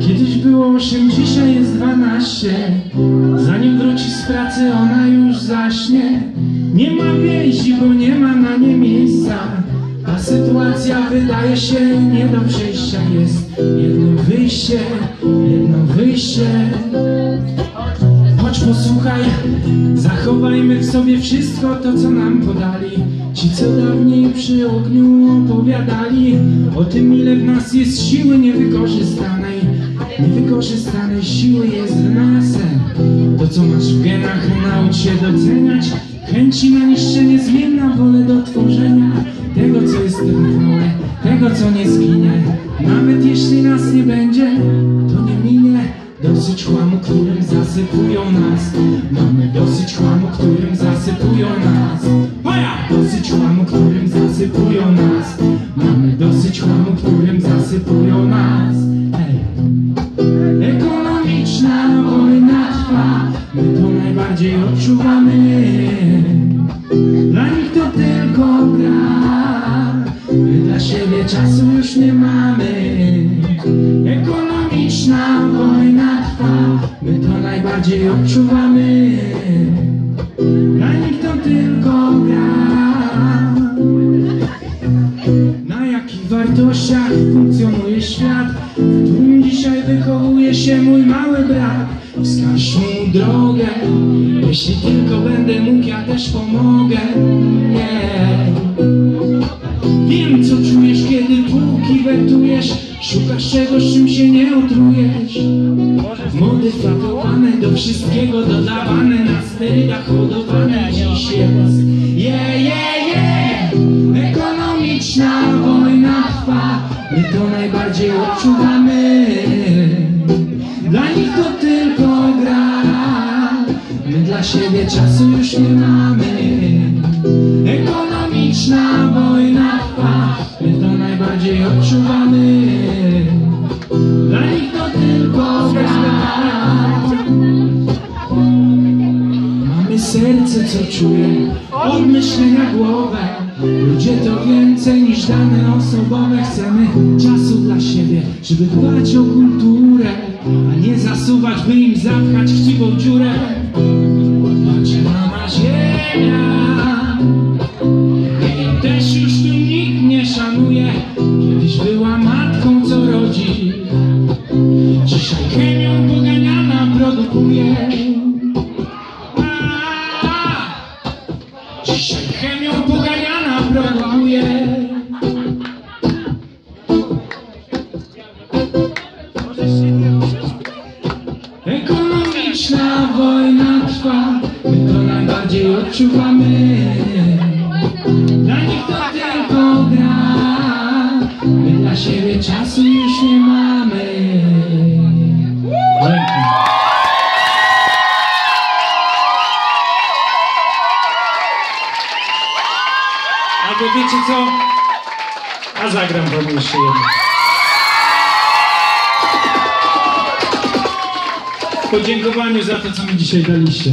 Kiedyś było 8, dzisiaj jest 12 Zanim wróci z pracy ona już zaśnie. Nie ma więzi, bo nie ma na nie miejsca. Ta sytuacja wydaje się nie do przejścia Jest. Jedno wyjście, jedno wyjście Chodź posłuchaj, zachowajmy w sobie wszystko to, co nam podali. Ci, co dawniej przy ogniu opowiadali O tym, ile w nas jest siły niewykorzystanej. Niewykorzystanej siły jest w nas. To, co masz w genach, naucz się doceniać. Chęci na niszczenie, zmienna wolę do tworzenia. Tego, co jest trwałe, tego, co nie zginie. Nawet jeśli nas nie będzie, zasypują nas. Mamy dosyć chłamu, którym zasypują nas! Dosyć chłamu, którym zasypują nas. Mamy dosyć chłamu, którym zasypują nas to najbardziej odczuwamy Dla nich to tylko gra na jakich wartościach funkcjonuje świat, w którym dzisiaj wychowuje się mój mały brat? Wskaż mu drogę, jeśli tylko będę mógł, ja też pomogę. Nie. Szukasz czegoś, czym się nie otrujesz. Modyfikowane do wszystkiego, dodawane na sterydach, hodowane dziś jest. Je, je, je! Ekonomiczna wojna trwa, my to najbardziej odczuwamy. Dla nich to tylko gra, my dla siebie czasu już nie mamy. Ekonomiczna wojna to najbardziej odczuwamy. Dla nich to tylko gra. Mamy serce, co czuje, od myślenia głowę. Ludzie to więcej niż dane osobowe. Chcemy czasu dla siebie, żeby dbać o kulturę, a nie zasuwać, by im zapchać chciwą dziurę. Kiedyś była matką, co rodzi, dzisiaj chemią poganiana produkuje. Dzisiaj chemią poganiana produkuje. Ekonomiczna wojna trwa, my to najbardziej odczuwamy. Czasu już nie wiecie co? A zagram jeszcze. W podziękowaniu za to, co mi dzisiaj daliście.